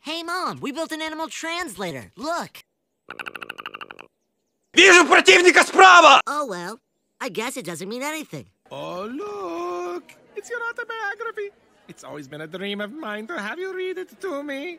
Hey, Mom, we built an animal translator. Look. Вижу противника справа! Oh, well, I guess it doesn't mean anything. Oh, look! It's your autobiography. It's always been a dream of mine to have you read it to me.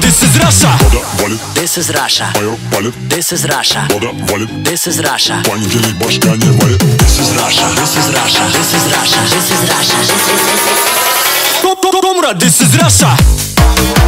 This is Russia! This is Russia. This is Russia. This is Russia. Понедельник башка не варит This is Russia. This is Russia. This is Russia. This is Russia. This is Russia. Comrade, this is Russia!